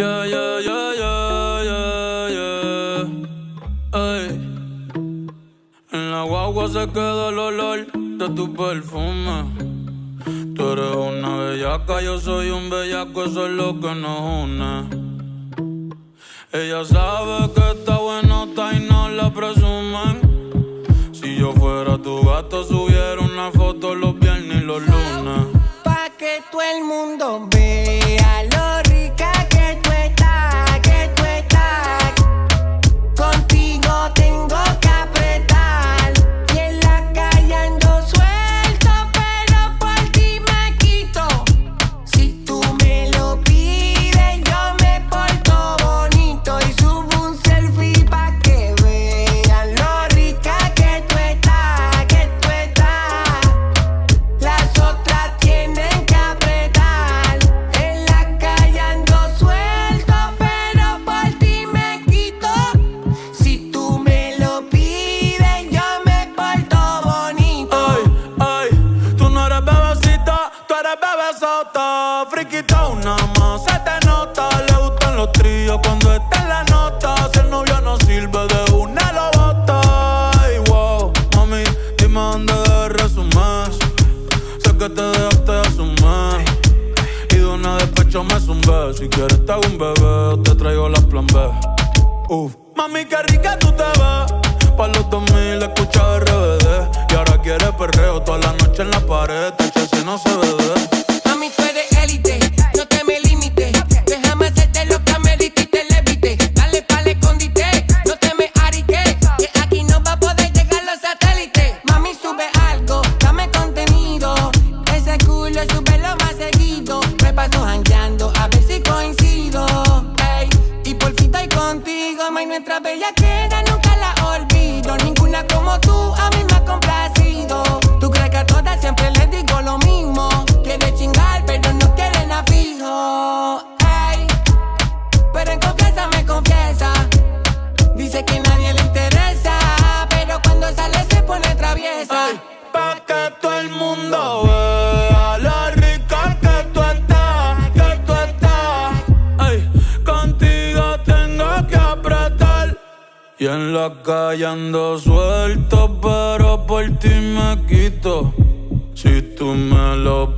Yeah, yeah, yeah, yeah, yeah, yeah. Ey. En la guagua se queda el olor de tu perfume. Tú eres una bellaca, yo soy un bellaco, eso es lo que nos une. Ella sabe que está buenota y no la presumen. Si yo fuera tu gato, subiera una foto los viernes y los lunes. Pa' que todo el mundo vea bebesota. Friquita una más, se te nota. Le gustan los tríos cuando está en la nota. Si el novio no sirve de una lo bota. Ay, wow, mami, dime dónde de resumes. Sé que te dejaste de asumir. Y de una despecho me zumbé. Si quieres te hago un bebé te traigo la plan B. Uf. Mami, qué rica tú te ves. Pa' los 2000 escucha RBD. Y ahora quieres perreo toda la noche en la pared. Si no se ve. Mami, tú eres élite, no te me limites. Déjame hacerte lo que me diste y te levite. Dale pa'l escondite, no te me arique. Que aquí no va a poder llegar los satélites. Mami, sube algo, dame contenido. Ese culo sube lo más seguido. Me paso jangueando a ver si coincido. Ey, y por fin estoy contigo, may nuestra bella queda, Y en la calle ando suelto, pero por ti me quito. Si tú me lo